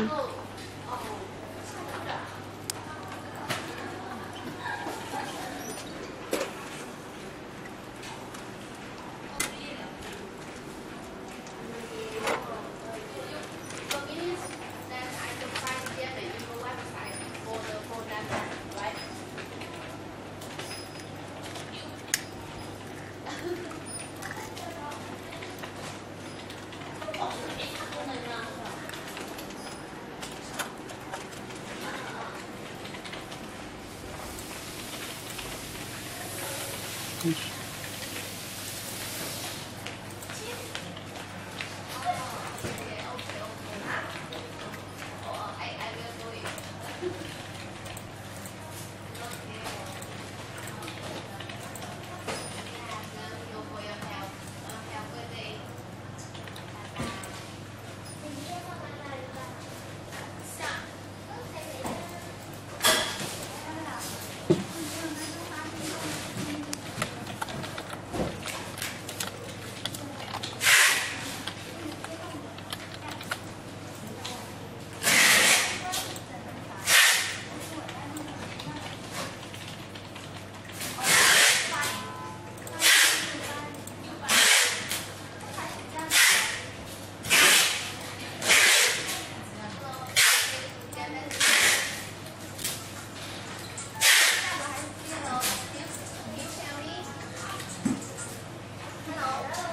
Oh. Tschüss. Hello.